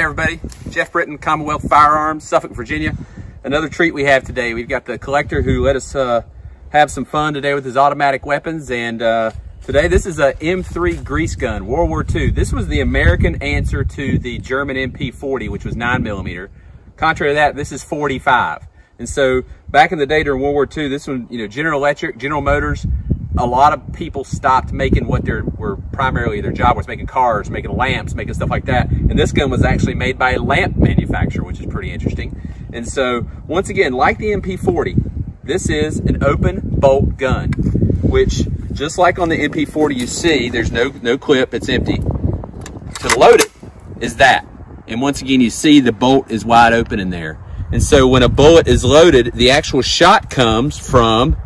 everybody. Jeff Brittain, Commonwealth Firearms, Suffolk, Virginia. Another treat we have today. We've got the collector who let us uh, have some fun today with his automatic weapons. And uh, today, this is a M3 grease gun, World War II. This was the American answer to the German MP40, which was nine millimeter. Contrary to that, this is 45. And so back in the day during World War II, this one, you know, General Electric, General Motors, a lot of people stopped making what their were primarily their job was making cars, making lamps, making stuff like that. And this gun was actually made by a lamp manufacturer, which is pretty interesting. And so once again, like the MP40, this is an open bolt gun, which just like on the MP40 you see, there's no, no clip, it's empty. To load it is that. And once again, you see the bolt is wide open in there. And so when a bullet is loaded, the actual shot comes from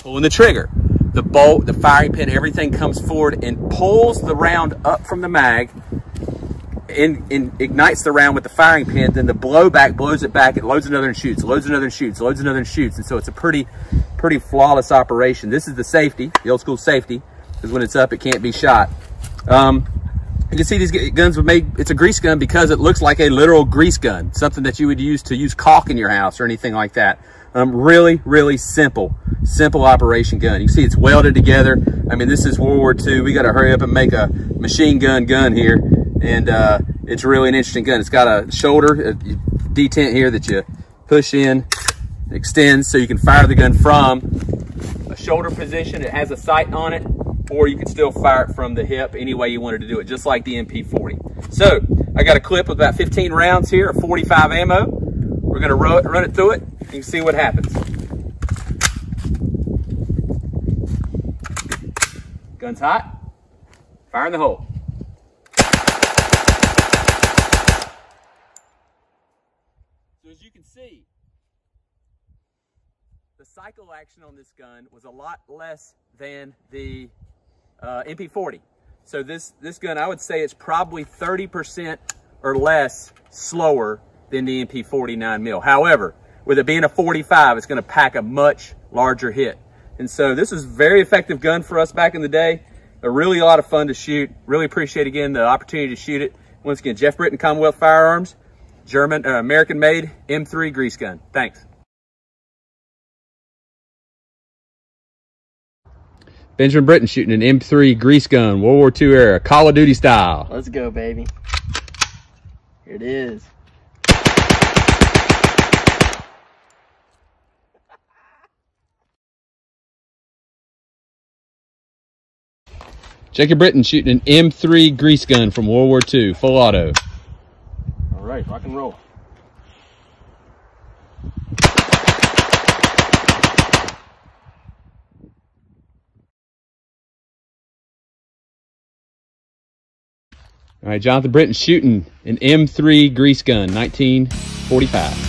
pulling the trigger the bolt, the firing pin, everything comes forward and pulls the round up from the mag and, ignites the round with the firing pin. Then the blowback blows it back. It loads another and shoots, loads another and shoots, loads another and shoots. And so it's a pretty, pretty flawless operation. This is the safety, the old school safety, because when it's up, it can't be shot. Um, you can see these guns were made, it's a grease gun because it looks like a literal grease gun, something that you would use to use caulk in your house or anything like that. Um, really, really simple, simple operation gun. You see it's welded together. I mean, this is World War II. We got to hurry up and make a machine gun gun here. And uh, it's really an interesting gun. It's got a shoulder, a detent here that you push in, extends so you can fire the gun from a shoulder position. It has a sight on it, or you can still fire it from the hip any way you wanted to do it, just like the MP40. So I got a clip with about 15 rounds here, of 45 ammo. We're gonna run, run it through it you see what happens. Gun's hot. Fire in the hole. So as you can see, the cycle action on this gun was a lot less than the uh, MP40. So this, this gun, I would say it's probably 30% or less slower than the MP49 mil. However, with it being a 45, it's gonna pack a much larger hit. And so this is very effective gun for us back in the day. A really a lot of fun to shoot. Really appreciate again the opportunity to shoot it. Once again, Jeff Brittain, Commonwealth Firearms, German, uh, American made M3 grease gun. Thanks. Benjamin Brittain shooting an M3 grease gun, World War II era, Call of Duty style. Let's go, baby. Here it is. Jacob Brittain shooting an M3 grease gun from World War II, full auto. All right, rock and roll. All right, Jonathan Brittain shooting an M3 grease gun, 1945.